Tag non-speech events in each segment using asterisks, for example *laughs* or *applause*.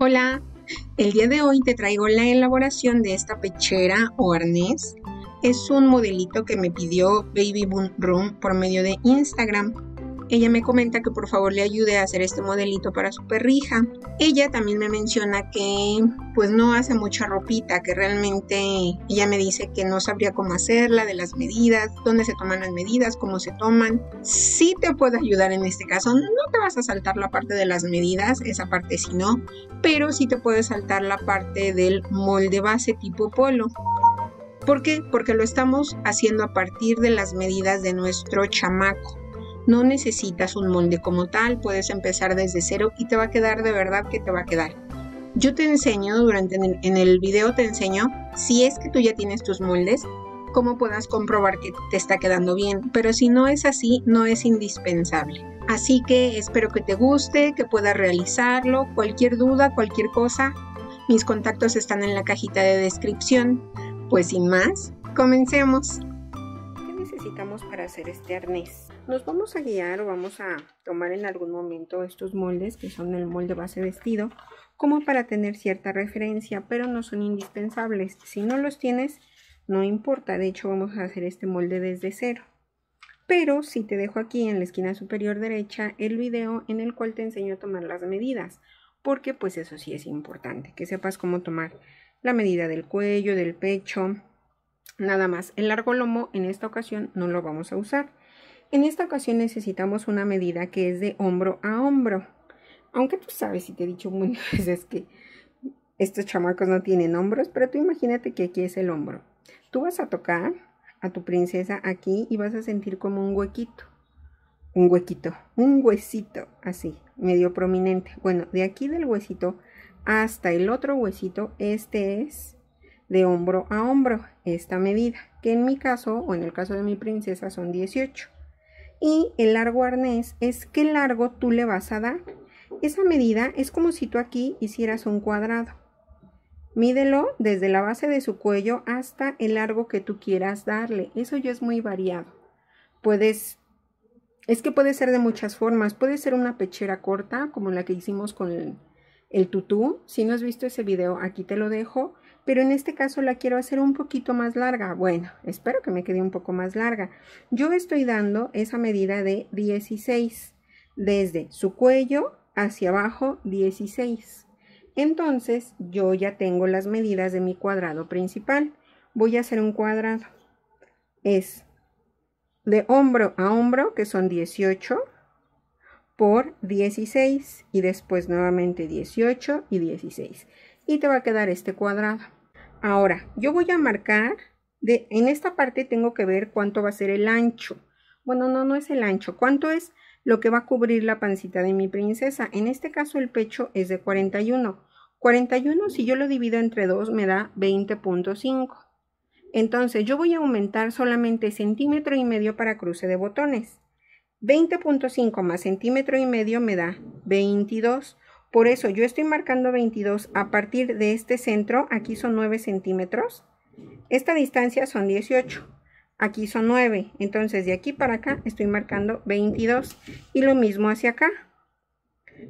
Hola, el día de hoy te traigo la elaboración de esta pechera o arnés. Es un modelito que me pidió Baby Boom Room por medio de Instagram. Ella me comenta que por favor le ayude a hacer este modelito para su perrija. Ella también me menciona que pues no hace mucha ropita, que realmente ella me dice que no sabría cómo hacerla, de las medidas, dónde se toman las medidas, cómo se toman. Sí te puedo ayudar en este caso, no te vas a saltar la parte de las medidas, esa parte sí no, pero sí te puedes saltar la parte del molde base tipo polo. ¿Por qué? Porque lo estamos haciendo a partir de las medidas de nuestro chamaco. No necesitas un molde como tal, puedes empezar desde cero y te va a quedar de verdad que te va a quedar. Yo te enseño durante en el, video te enseño si es que tú ya tienes tus moldes, cómo puedas comprobar que te está quedando bien, pero si no es así, no es indispensable. Así que espero que te guste, que puedas realizarlo, cualquier duda, cualquier cosa, mis contactos están en la cajita de descripción. Pues sin más, comencemos necesitamos para hacer este arnés? Nos vamos a guiar o vamos a tomar en algún momento estos moldes que son el molde base vestido como para tener cierta referencia, pero no son indispensables. Si no los tienes, no importa. De hecho, vamos a hacer este molde desde cero. Pero si te dejo aquí en la esquina superior derecha el video en el cual te enseño a tomar las medidas, porque pues eso sí es importante, que sepas cómo tomar la medida del cuello, del pecho, Nada más, el largo lomo en esta ocasión no lo vamos a usar. En esta ocasión necesitamos una medida que es de hombro a hombro. Aunque tú sabes y te he dicho muchas *laughs* veces que estos chamacos no tienen hombros, pero tú imagínate que aquí es el hombro. Tú vas a tocar a tu princesa aquí y vas a sentir como un huequito. Un huequito, un huesito, así, medio prominente. Bueno, de aquí del huesito hasta el otro huesito, este es de hombro a hombro esta medida, que en mi caso o en el caso de mi princesa son 18. Y el largo arnés es qué largo tú le vas a dar. Esa medida es como si tú aquí hicieras un cuadrado. Mídelo desde la base de su cuello hasta el largo que tú quieras darle. Eso ya es muy variado. Puedes, es que puede ser de muchas formas. Puede ser una pechera corta, como la que hicimos con el, el tutú. Si no has visto ese video, aquí te lo dejo pero en este caso la quiero hacer un poquito más larga. Bueno, espero que me quede un poco más larga. Yo estoy dando esa medida de 16, desde su cuello hacia abajo 16. Entonces yo ya tengo las medidas de mi cuadrado principal. Voy a hacer un cuadrado. Es de hombro a hombro, que son 18, por 16 y después nuevamente 18 y 16. Y te va a quedar este cuadrado. Ahora, yo voy a marcar, de, en esta parte tengo que ver cuánto va a ser el ancho. Bueno, no, no es el ancho. ¿Cuánto es lo que va a cubrir la pancita de mi princesa? En este caso el pecho es de 41. 41 si yo lo divido entre 2 me da 20.5. Entonces yo voy a aumentar solamente centímetro y medio para cruce de botones. 20.5 más centímetro y medio me da 22. Por eso yo estoy marcando 22 a partir de este centro, aquí son 9 centímetros. Esta distancia son 18, aquí son 9. Entonces de aquí para acá estoy marcando 22 y lo mismo hacia acá.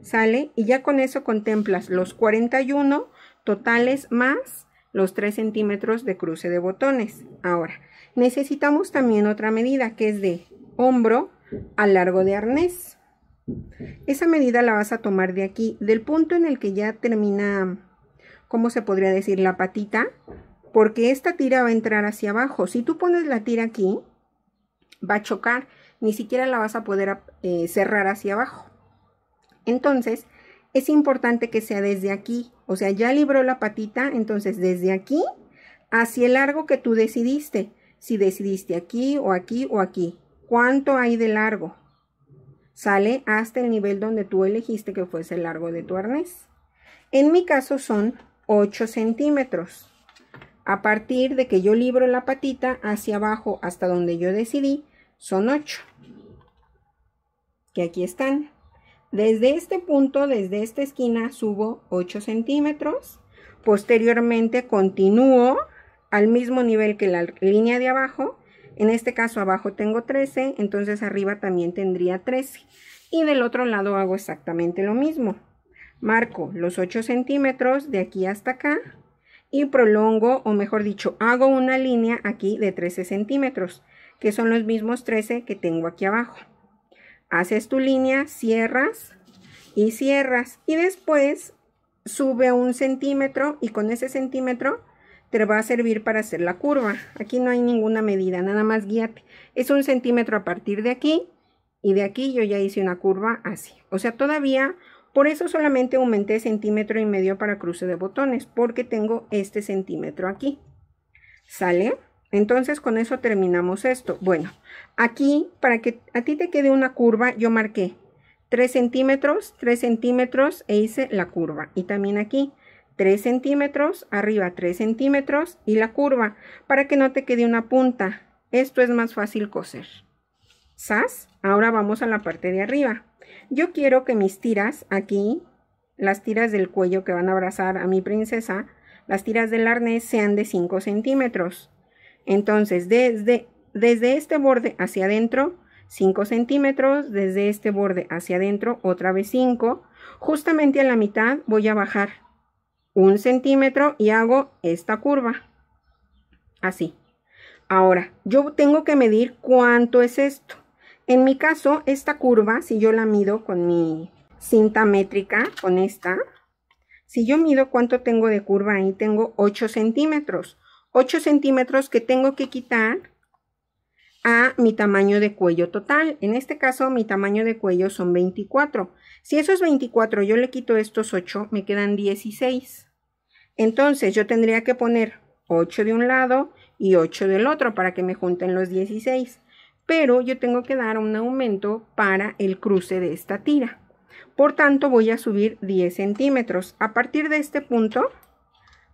Sale y ya con eso contemplas los 41 totales más los 3 centímetros de cruce de botones. Ahora, necesitamos también otra medida que es de hombro a largo de arnés. Esa medida la vas a tomar de aquí, del punto en el que ya termina, ¿cómo se podría decir? La patita, porque esta tira va a entrar hacia abajo. Si tú pones la tira aquí, va a chocar, ni siquiera la vas a poder eh, cerrar hacia abajo. Entonces, es importante que sea desde aquí, o sea, ya libró la patita, entonces desde aquí hacia el largo que tú decidiste. Si decidiste aquí o aquí o aquí. ¿Cuánto hay de largo? Sale hasta el nivel donde tú elegiste que fuese el largo de tu arnés. En mi caso son 8 centímetros. A partir de que yo libro la patita hacia abajo hasta donde yo decidí, son 8. Que aquí están. Desde este punto, desde esta esquina, subo 8 centímetros. Posteriormente continúo al mismo nivel que la línea de abajo en este caso abajo tengo 13, entonces arriba también tendría 13. Y del otro lado hago exactamente lo mismo. marco los 8 centímetros de aquí hasta acá y prolongo, o mejor dicho, hago una línea aquí de 13 centímetros, que son los mismos 13 que tengo aquí abajo. Haces tu línea, cierras y cierras y después sube un centímetro y con ese centímetro te va a servir para hacer la curva. Aquí no hay ninguna medida, nada más guíate. Es un centímetro a partir de aquí y de aquí yo ya hice una curva así. O sea, todavía, por eso solamente aumenté centímetro y medio para cruce de botones, porque tengo este centímetro aquí. ¿Sale? Entonces con eso terminamos esto. Bueno, aquí para que a ti te quede una curva, yo marqué 3 centímetros, 3 centímetros e hice la curva. Y también aquí 3 centímetros, arriba 3 centímetros y la curva para que no te quede una punta. Esto es más fácil coser. ¿Sas? Ahora vamos a la parte de arriba. Yo quiero que mis tiras aquí, las tiras del cuello que van a abrazar a mi princesa, las tiras del arnés sean de 5 centímetros. Entonces, desde, desde este borde hacia adentro, 5 centímetros, desde este borde hacia adentro, otra vez 5. Justamente a la mitad voy a bajar un centímetro y hago esta curva. Así. Ahora, yo tengo que medir cuánto es esto. En mi caso, esta curva, si yo la mido con mi cinta métrica, con esta, si yo mido cuánto tengo de curva ahí, tengo 8 centímetros. 8 centímetros que tengo que quitar a mi tamaño de cuello total. En este caso, mi tamaño de cuello son 24. Si esos 24 yo le quito estos 8, me quedan 16. Entonces, yo tendría que poner 8 de un lado y 8 del otro para que me junten los 16 pero yo tengo que dar un aumento para el cruce de esta tira. Por tanto, voy a subir 10 centímetros. A partir de este punto,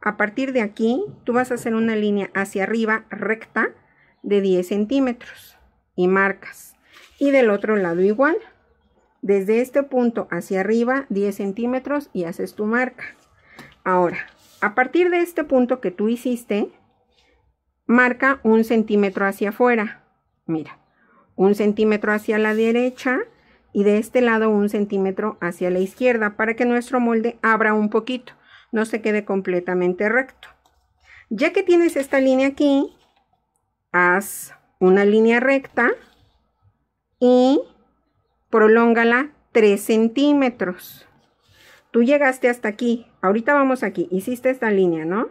a partir de aquí, tú vas a hacer una línea hacia arriba recta de 10 centímetros y marcas. Y del otro lado igual. Desde este punto hacia arriba, 10 centímetros y haces tu marca. Ahora, a partir de este punto que tú hiciste, marca un centímetro hacia afuera. Mira, un centímetro hacia la derecha y de este lado un centímetro hacia la izquierda para que nuestro molde abra un poquito, no se quede completamente recto. Ya que tienes esta línea aquí, haz una línea recta y prolóngala 3 centímetros. Tú llegaste hasta aquí, ahorita vamos aquí, hiciste esta línea, ¿no?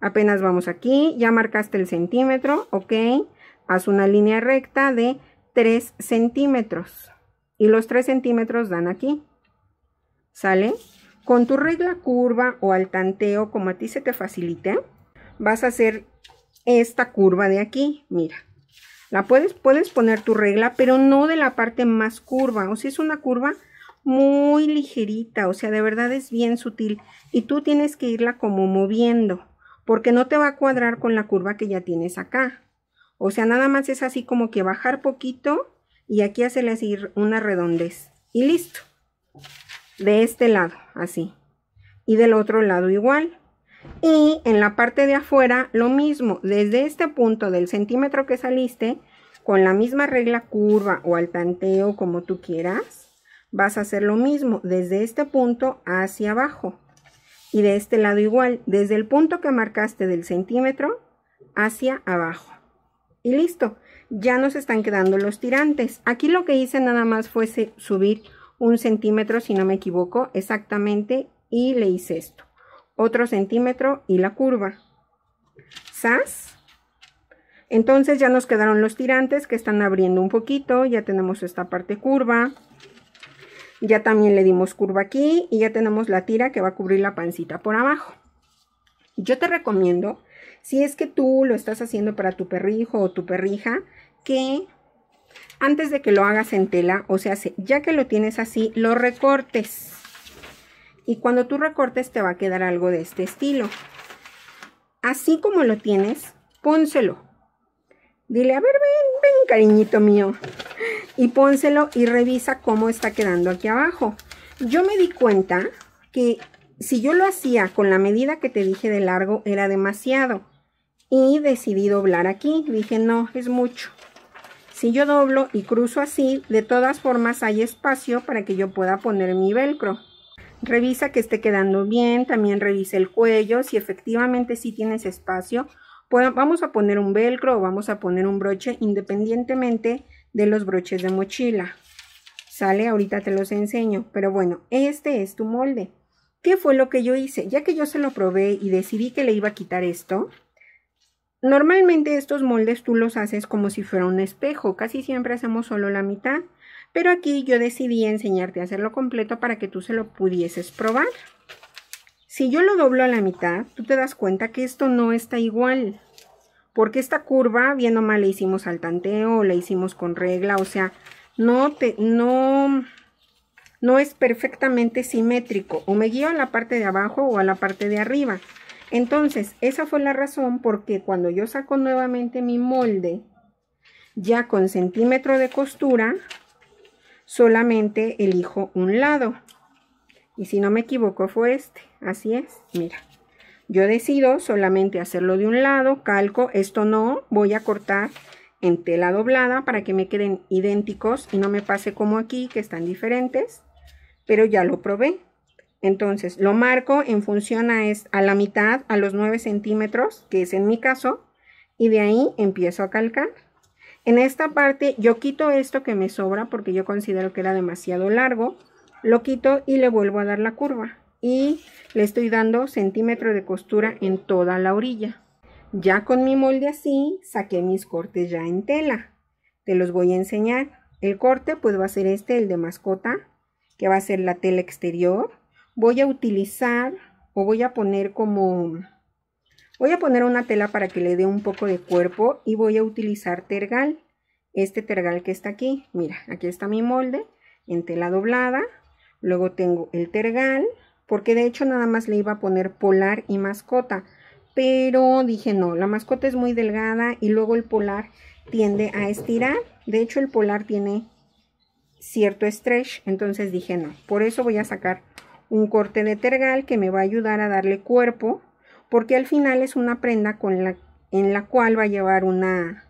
Apenas vamos aquí, ya marcaste el centímetro, ok. Haz una línea recta de 3 centímetros. Y los 3 centímetros dan aquí. ¿Sale? Con tu regla curva o al tanteo, como a ti se te facilite, vas a hacer esta curva de aquí. Mira, la puedes, puedes poner tu regla, pero no de la parte más curva. O si es una curva muy ligerita, o sea, de verdad es bien sutil. Y tú tienes que irla como moviendo, porque no te va a cuadrar con la curva que ya tienes acá. O sea, nada más es así como que bajar poquito y aquí hacerle así una redondez. Y listo. De este lado, así. Y del otro lado igual. Y en la parte de afuera lo mismo. Desde este punto del centímetro que saliste, con la misma regla curva o al tanteo como tú quieras, vas a hacer lo mismo desde este punto hacia abajo. Y de este lado igual, desde el punto que marcaste del centímetro hacia abajo. Y listo, ya nos están quedando los tirantes. Aquí lo que hice nada más fue subir un centímetro, si no me equivoco, exactamente, y le hice esto. Otro centímetro y la curva. ¿Sas? Entonces ya nos quedaron los tirantes que están abriendo un poquito, ya tenemos esta parte curva. Ya también le dimos curva aquí y ya tenemos la tira que va a cubrir la pancita por abajo. Yo te recomiendo si es que tú lo estás haciendo para tu perrijo o tu perrija, que antes de que lo hagas en tela, o sea, ya que lo tienes así, lo recortes. Y cuando tú recortes te va a quedar algo de este estilo. Así como lo tienes, pónselo. Dile, a ver, ven, ven, cariñito mío. Y pónselo y revisa cómo está quedando aquí abajo. Yo me di cuenta que si yo lo hacía con la medida que te dije de largo, era demasiado y decidí doblar aquí. Dije, no, es mucho. Si yo doblo y cruzo así, de todas formas hay espacio para que yo pueda poner mi velcro. Revisa que esté quedando bien, también revisa el cuello, si efectivamente sí tienes espacio, vamos a poner un velcro o vamos a poner un broche independientemente de los broches de mochila. Sale, ahorita te los enseño, pero bueno, este es tu molde. ¿Qué fue lo que yo hice? Ya que yo se lo probé y decidí que le iba a quitar esto, normalmente estos moldes tú los haces como si fuera un espejo, casi siempre hacemos solo la mitad, pero aquí yo decidí enseñarte a hacerlo completo para que tú se lo pudieses probar. Si yo lo doblo a la mitad, tú te das cuenta que esto no está igual. Porque esta curva, viendo mal, la hicimos al tanteo, la hicimos con regla, o sea, no, te, no, no es perfectamente simétrico. O me guío a la parte de abajo o a la parte de arriba. Entonces, esa fue la razón porque cuando yo saco nuevamente mi molde, ya con centímetro de costura, solamente elijo un lado. Y si no me equivoco fue este. Así es, mira. Yo decido solamente hacerlo de un lado, calco, esto no, voy a cortar en tela doblada para que me queden idénticos y no me pase como aquí que están diferentes, pero ya lo probé. Entonces lo marco en función a, a la mitad, a los 9 centímetros, que es en mi caso, y de ahí empiezo a calcar. En esta parte yo quito esto que me sobra porque yo considero que era demasiado largo, lo quito y le vuelvo a dar la curva y le estoy dando centímetro de costura en toda la orilla. Ya con mi molde así, saqué mis cortes ya en tela. Te los voy a enseñar. El corte pues va a ser este, el de mascota, que va a ser la tela exterior. Voy a utilizar o voy a poner como... Voy a poner una tela para que le dé un poco de cuerpo y voy a utilizar tergal. Este tergal que está aquí. Mira, aquí está mi molde en tela doblada. Luego tengo el tergal, porque de hecho nada más le iba a poner polar y mascota. Pero dije no, la mascota es muy delgada y luego el polar tiende a estirar. De hecho el polar tiene cierto stretch, entonces dije no. Por eso voy a sacar un corte de tergal que me va a ayudar a darle cuerpo, porque al final es una prenda con la, en la cual va a llevar una,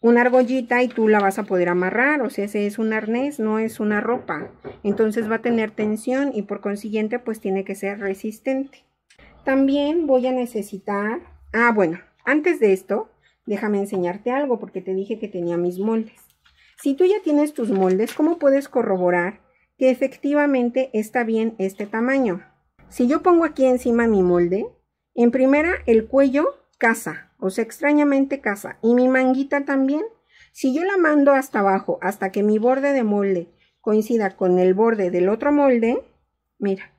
una argollita y tú la vas a poder amarrar, o sea, ese es un arnés, no es una ropa. Entonces va a tener tensión y por consiguiente pues tiene que ser resistente. También voy a necesitar, ah bueno, antes de esto, déjame enseñarte algo porque te dije que tenía mis moldes. Si tú ya tienes tus moldes, ¿cómo puedes corroborar que efectivamente está bien este tamaño? Si yo pongo aquí encima mi molde, en primera el cuello casa, o sea, extrañamente casa. Y mi manguita también. Si yo la mando hasta abajo, hasta que mi borde de molde coincida con el borde del otro molde, mira,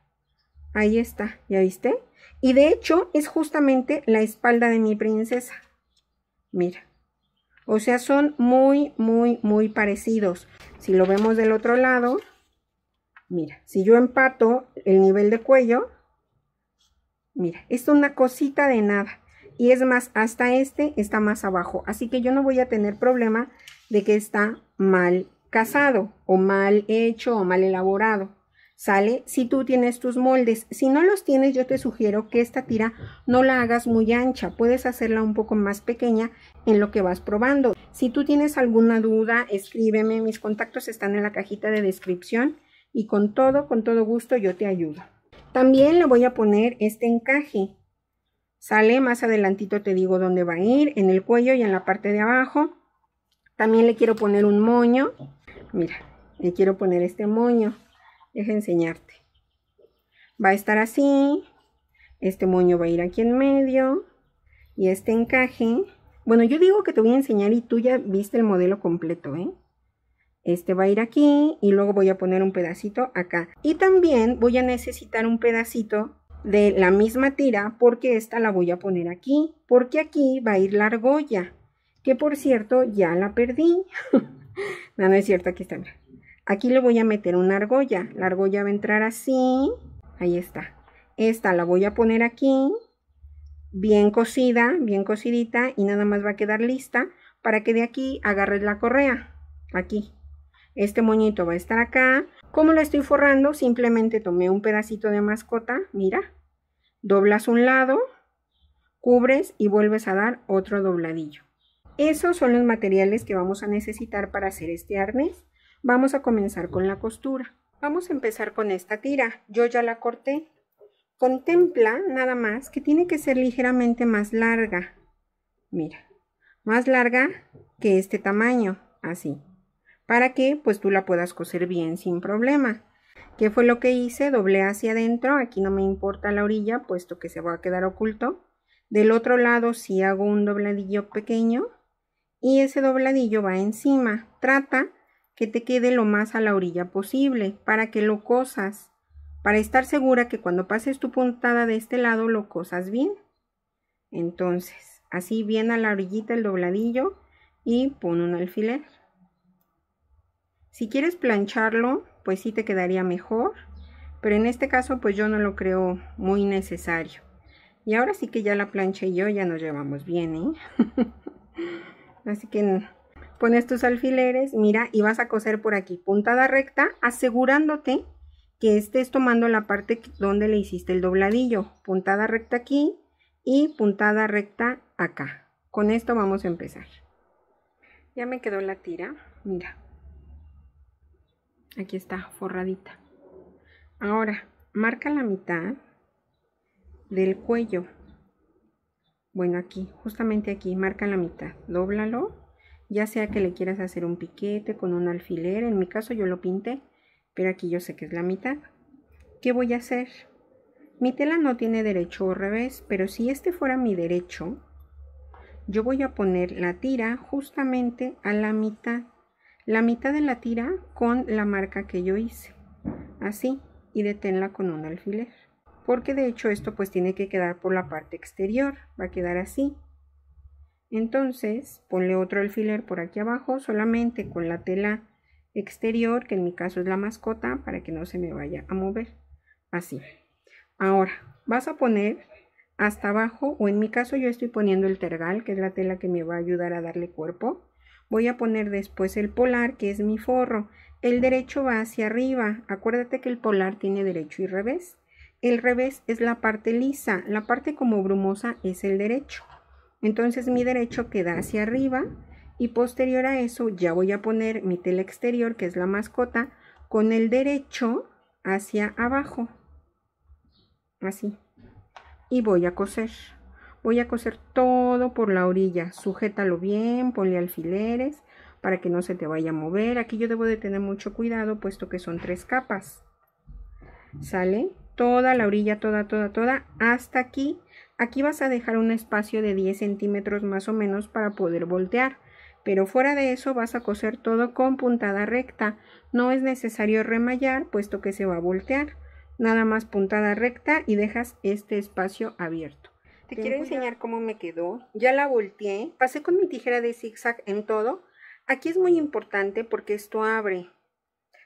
ahí está, ¿ya viste? Y de hecho es justamente la espalda de mi princesa. Mira. O sea, son muy, muy, muy parecidos. Si lo vemos del otro lado, mira, si yo empato el nivel de cuello, mira, es una cosita de nada y es más, hasta este está más abajo. Así que yo no voy a tener problema de que está mal casado o mal hecho o mal elaborado. ¿Sale? Si tú tienes tus moldes. Si no los tienes, yo te sugiero que esta tira no la hagas muy ancha. Puedes hacerla un poco más pequeña en lo que vas probando. Si tú tienes alguna duda, escríbeme. Mis contactos están en la cajita de descripción. Y con todo, con todo gusto yo te ayudo. También le voy a poner este encaje. Sale, más adelantito te digo dónde va a ir, en el cuello y en la parte de abajo. También le quiero poner un moño. Mira, le quiero poner este moño. Deja enseñarte. Va a estar así. Este moño va a ir aquí en medio. Y este encaje. Bueno, yo digo que te voy a enseñar y tú ya viste el modelo completo, ¿eh? Este va a ir aquí y luego voy a poner un pedacito acá. Y también voy a necesitar un pedacito de la misma tira porque esta la voy a poner aquí, porque aquí va a ir la argolla, que por cierto ya la perdí. *laughs* no, no es cierto, aquí está. Aquí le voy a meter una argolla, la argolla va a entrar así, ahí está. Esta la voy a poner aquí, bien cosida, bien cosidita y nada más va a quedar lista para que de aquí agarres la correa, aquí. Este moñito va a estar acá. ¿Cómo lo estoy forrando? Simplemente tomé un pedacito de mascota, mira. Doblas un lado, cubres y vuelves a dar otro dobladillo. Esos son los materiales que vamos a necesitar para hacer este arnés. Vamos a comenzar con la costura. Vamos a empezar con esta tira. Yo ya la corté. Contempla nada más que tiene que ser ligeramente más larga. Mira, más larga que este tamaño, así. Para que pues tú la puedas coser bien sin problema. ¿Qué fue lo que hice? Doblé hacia adentro. Aquí no me importa la orilla, puesto que se va a quedar oculto. Del otro lado sí hago un dobladillo pequeño. Y ese dobladillo va encima. Trata que te quede lo más a la orilla posible para que lo cosas, para estar segura que cuando pases tu puntada de este lado lo cosas bien. Entonces, así bien a la orillita el dobladillo y pon un alfiler. Si quieres plancharlo, pues sí te quedaría mejor, pero en este caso pues yo no lo creo muy necesario. Y ahora sí que ya la plancha y yo ya nos llevamos bien, ¿eh? *laughs* Así que Pones tus alfileres, mira, y vas a coser por aquí puntada recta, asegurándote que estés tomando la parte donde le hiciste el dobladillo. Puntada recta aquí y puntada recta acá. Con esto vamos a empezar. Ya me quedó la tira, mira. Aquí está, forradita. Ahora, marca la mitad del cuello. Bueno, aquí, justamente aquí, marca la mitad. Dóblalo ya sea que le quieras hacer un piquete con un alfiler, en mi caso yo lo pinté, pero aquí yo sé que es la mitad. ¿Qué voy a hacer? Mi tela no tiene derecho o revés, pero si este fuera mi derecho, yo voy a poner la tira justamente a la mitad. La mitad de la tira con la marca que yo hice. Así, y deténla con un alfiler. Porque de hecho esto pues tiene que quedar por la parte exterior. Va a quedar así. Entonces, ponle otro alfiler por aquí abajo, solamente con la tela exterior, que en mi caso es la mascota, para que no se me vaya a mover. Así. Ahora, vas a poner hasta abajo, o en mi caso yo estoy poniendo el tergal, que es la tela que me va a ayudar a darle cuerpo. Voy a poner después el polar, que es mi forro. El derecho va hacia arriba. Acuérdate que el polar tiene derecho y revés. El revés es la parte lisa, la parte como brumosa es el derecho. Entonces mi derecho queda hacia arriba y posterior a eso ya voy a poner mi tela exterior, que es la mascota, con el derecho hacia abajo. Así. Y voy a coser. Voy a coser todo por la orilla. Sujétalo bien, ponle alfileres para que no se te vaya a mover. Aquí yo debo de tener mucho cuidado puesto que son tres capas. ¿Sale? Toda la orilla, toda, toda, toda, hasta aquí Aquí vas a dejar un espacio de 10 centímetros más o menos para poder voltear. Pero fuera de eso vas a coser todo con puntada recta. No es necesario remallar puesto que se va a voltear. Nada más puntada recta y dejas este espacio abierto. Te quiero enseñar cómo me quedó. Ya la volteé. Pasé con mi tijera de zigzag en todo. Aquí es muy importante porque esto abre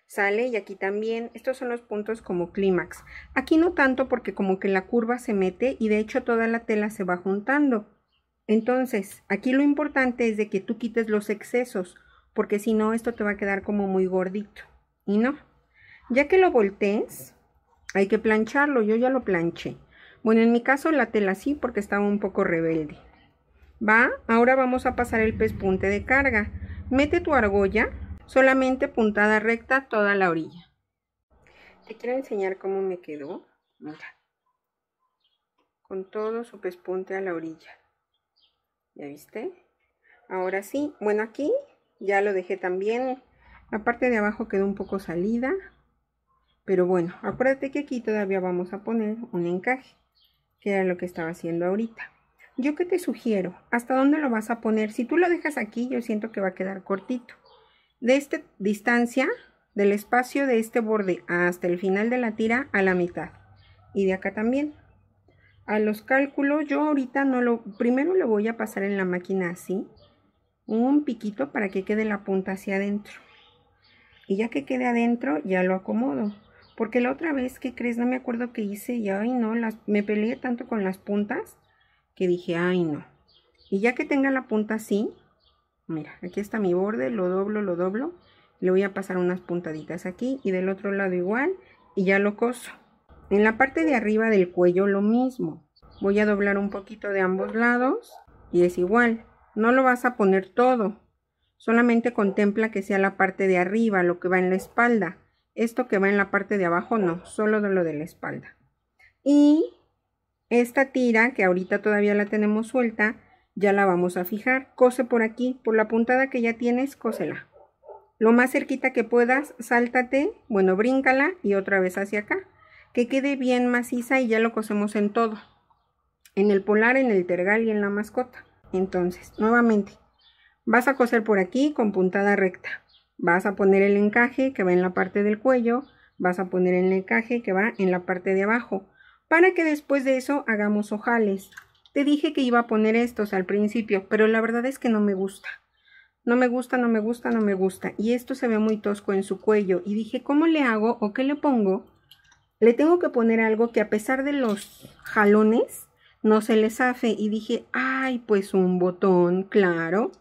sale y aquí también estos son los puntos como clímax aquí no tanto porque como que la curva se mete y de hecho toda la tela se va juntando entonces aquí lo importante es de que tú quites los excesos porque si no esto te va a quedar como muy gordito y no ya que lo voltees hay que plancharlo yo ya lo planché bueno en mi caso la tela sí porque estaba un poco rebelde va ahora vamos a pasar el pespunte de carga mete tu argolla solamente puntada recta toda la orilla. Te quiero enseñar cómo me quedó. Mira. Con todo su pespunte a la orilla. ¿Ya viste? Ahora sí. Bueno, aquí ya lo dejé también. La parte de abajo quedó un poco salida. Pero bueno, acuérdate que aquí todavía vamos a poner un encaje. Que era lo que estaba haciendo ahorita. Yo que te sugiero, ¿hasta dónde lo vas a poner? Si tú lo dejas aquí, yo siento que va a quedar cortito. De esta distancia del espacio de este borde hasta el final de la tira a la mitad. Y de acá también. A los cálculos yo ahorita no lo primero lo voy a pasar en la máquina así un piquito para que quede la punta hacia adentro. Y ya que quede adentro ya lo acomodo porque la otra vez que crees no me acuerdo que hice y ay no las me peleé tanto con las puntas que dije ay no y ya que tenga la punta así Mira, aquí está mi borde, lo doblo, lo doblo. Le voy a pasar unas puntaditas aquí y del otro lado igual y ya lo coso. En la parte de arriba del cuello lo mismo. Voy a doblar un poquito de ambos lados y es igual. No lo vas a poner todo. Solamente contempla que sea la parte de arriba, lo que va en la espalda. Esto que va en la parte de abajo no, solo de lo de la espalda. Y esta tira, que ahorita todavía la tenemos suelta, ya la vamos a fijar. Cose por aquí, por la puntada que ya tienes, cósela. Lo más cerquita que puedas, sáltate, bueno, bríncala y otra vez hacia acá. Que quede bien maciza y ya lo cosemos en todo. En el polar, en el tergal y en la mascota. Entonces, nuevamente, vas a coser por aquí con puntada recta. Vas a poner el encaje que va en la parte del cuello. Vas a poner el encaje que va en la parte de abajo. Para que después de eso hagamos ojales. Te dije que iba a poner estos al principio, pero la verdad es que no me gusta. No me gusta, no me gusta, no me gusta. Y esto se ve muy tosco en su cuello. Y dije, ¿cómo le hago o qué le pongo? Le tengo que poner algo que a pesar de los jalones no se le zafe. Y dije, ay, pues un botón, claro.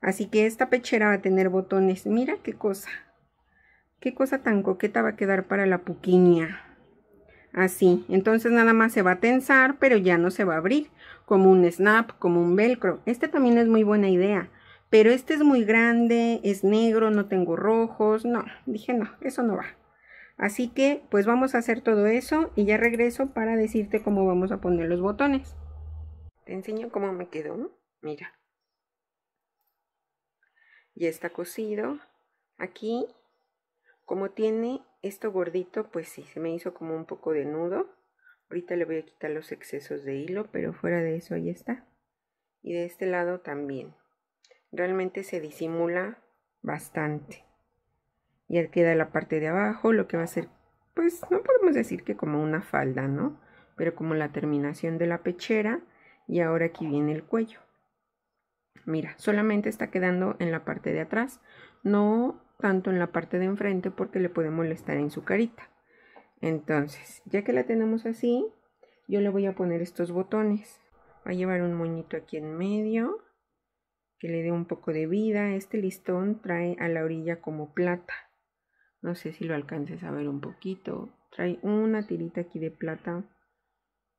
Así que esta pechera va a tener botones. Mira qué cosa. Qué cosa tan coqueta va a quedar para la puquiña. Así, entonces nada más se va a tensar, pero ya no se va a abrir, como un snap, como un velcro. Este también es muy buena idea, pero este es muy grande, es negro, no tengo rojos, no, dije no, eso no va. Así que pues vamos a hacer todo eso y ya regreso para decirte cómo vamos a poner los botones. Te enseño cómo me quedó, mira. Ya está cosido. Aquí, como tiene esto gordito, pues sí, se me hizo como un poco de nudo. Ahorita le voy a quitar los excesos de hilo, pero fuera de eso ahí está. Y de este lado también. Realmente se disimula bastante. Ya queda la parte de abajo, lo que va a ser, pues no podemos decir que como una falda, ¿no? Pero como la terminación de la pechera y ahora aquí viene el cuello. Mira, solamente está quedando en la parte de atrás, no tanto en la parte de enfrente porque le puede molestar en su carita. Entonces, ya que la tenemos así, yo le voy a poner estos botones. Va a llevar un moñito aquí en medio que le dé un poco de vida. Este listón trae a la orilla como plata. No sé si lo alcances a ver un poquito. Trae una tirita aquí de plata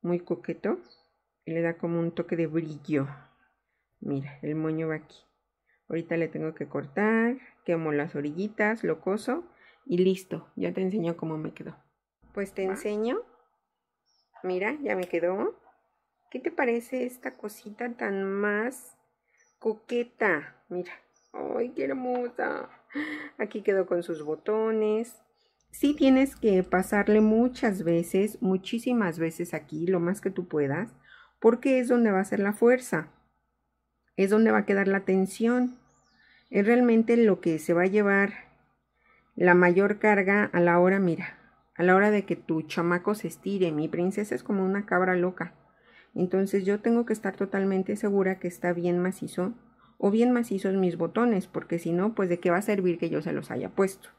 muy coqueto y le da como un toque de brillo. Mira, el moño va aquí. Ahorita le tengo que cortar, quemo las orillitas, lo coso y listo. Ya te enseño cómo me quedó. Pues te enseño. Mira, ya me quedó. ¿Qué te parece esta cosita tan más coqueta? Mira. ¡Ay, qué hermosa! Aquí quedó con sus botones. Sí tienes que pasarle muchas veces, muchísimas veces aquí, lo más que tú puedas, porque es donde va a ser la fuerza. Es donde va a quedar la tensión es realmente lo que se va a llevar la mayor carga a la hora, mira, a la hora de que tu chamaco se estire. Mi princesa es como una cabra loca. Entonces yo tengo que estar totalmente segura que está bien macizo o bien macizos mis botones, porque si no, pues de qué va a servir que yo se los haya puesto.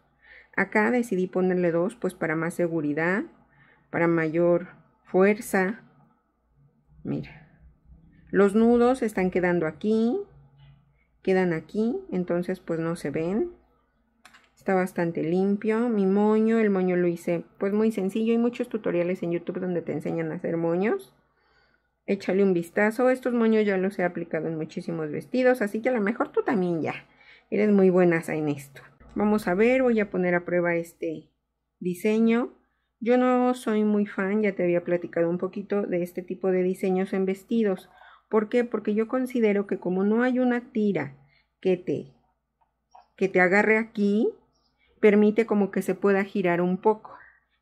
Acá decidí ponerle dos, pues para más seguridad, para mayor fuerza. Mira, los nudos están quedando aquí, quedan aquí, entonces pues no se ven. Está bastante limpio. Mi moño, el moño lo hice pues muy sencillo. Hay muchos tutoriales en YouTube donde te enseñan a hacer moños. Échale un vistazo. Estos moños ya los he aplicado en muchísimos vestidos, así que a lo mejor tú también ya eres muy buena en esto. Vamos a ver, voy a poner a prueba este diseño. Yo no soy muy fan, ya te había platicado un poquito de este tipo de diseños en vestidos. ¿Por qué? Porque yo considero que como no hay una tira que te, que te agarre aquí, permite como que se pueda girar un poco.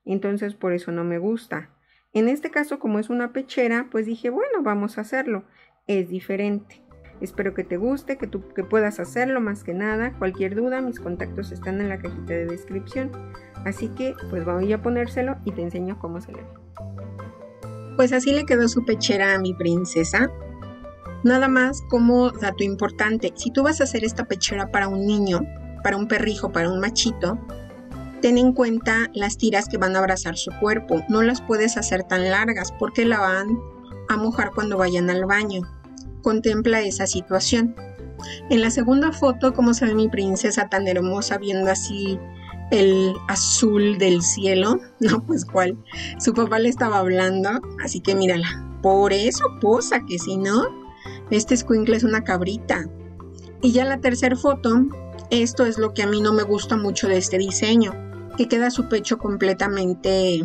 Entonces por eso no me gusta. En este caso, como es una pechera, pues dije, bueno, vamos a hacerlo. Es diferente. Espero que te guste, que tú que puedas hacerlo más que nada. Cualquier duda, mis contactos están en la cajita de descripción. Así que pues voy a ponérselo y te enseño cómo se le ve. Pues así le quedó su pechera a mi princesa. Nada más como dato importante, si tú vas a hacer esta pechera para un niño, para un perrijo, para un machito, ten en cuenta las tiras que van a abrazar su cuerpo. No las puedes hacer tan largas porque la van a mojar cuando vayan al baño. Contempla esa situación. En la segunda foto, como se ve mi princesa tan hermosa viendo así el azul del cielo, *laughs* no, pues cuál, su papá le estaba hablando, así que mírala, por eso posa, que si no, este escuincle es una cabrita. Y ya la tercera foto, esto es lo que a mí no me gusta mucho de este diseño. que queda su pecho completamente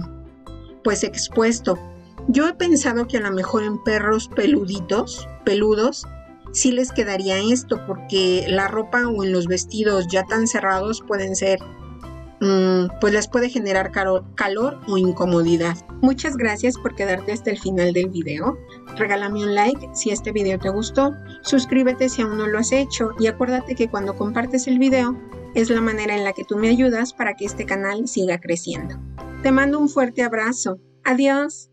pues expuesto. Yo he pensado que a lo mejor en perros peluditos, peludos, sí les quedaría esto porque la ropa o en los vestidos ya tan cerrados pueden ser pues les puede generar calor o incomodidad. Muchas gracias por quedarte hasta el final del video. Regálame un like si este video te gustó, suscríbete si aún no lo has hecho y acuérdate que cuando compartes el video es la manera en la que tú me ayudas para que este canal siga creciendo. Te mando un fuerte abrazo. Adiós.